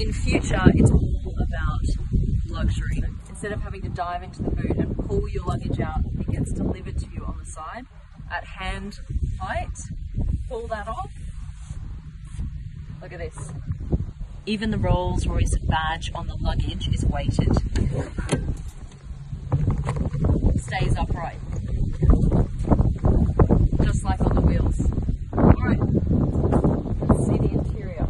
in future, it's all about luxury. Instead of having to dive into the boot and pull your luggage out, it gets delivered to you on the side at hand height. Pull that off. Look at this. Even the Rolls Royce badge on the luggage is weighted. Stays upright. Just like on the wheels. Alright, let's see the interior.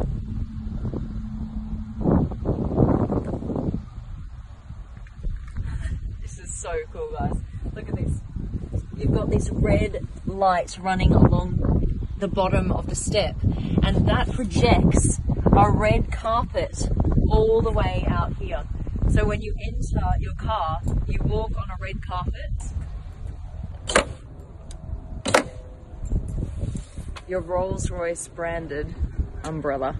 This is so cool, guys. Look at this. You've got this red light running along the bottom of the step, and that projects a red carpet all the way out here. So when you enter your car, you walk on a red carpet. Your Rolls Royce branded umbrella.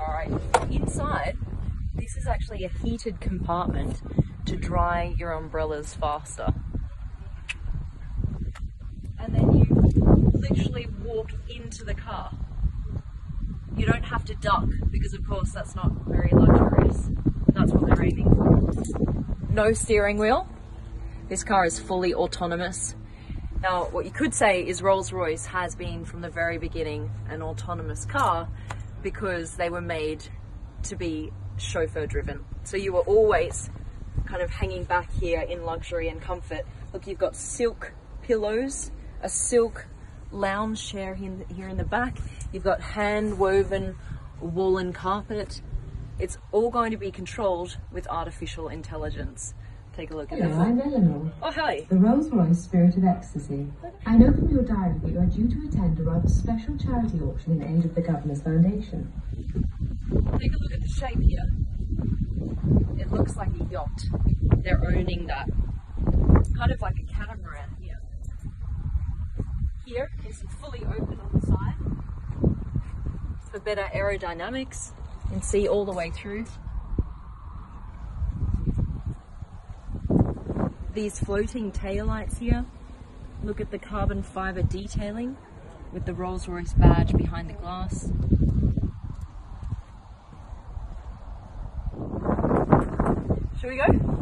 Alright, inside, this is actually a heated compartment to dry your umbrellas faster. And then you literally walk into the car. You don't have to duck because, of course, that's not very luxurious. That's what they're aiming for. No steering wheel. This car is fully autonomous. Now, what you could say is Rolls Royce has been from the very beginning an autonomous car because they were made to be chauffeur driven. So you were always kind of hanging back here in luxury and comfort. Look, you've got silk pillows, a silk lounge chair in- here in the back. You've got hand woven woolen carpet. It's all going to be controlled with artificial intelligence. Take a look at Hello, this. I'm Eleanor, Oh, hi. the Rolls Royce Spirit of Ecstasy. I know from your diary that you are due to attend a rather special charity auction in aid of the Governor's Foundation. Take a look at the shape here. It looks like a yacht. They're owning that. Kind of like a catamaran here. Here is fully open on the side for better aerodynamics. You can see all the way through. These floating taillights here. Look at the carbon fiber detailing with the Rolls Royce badge behind the glass. Here we go?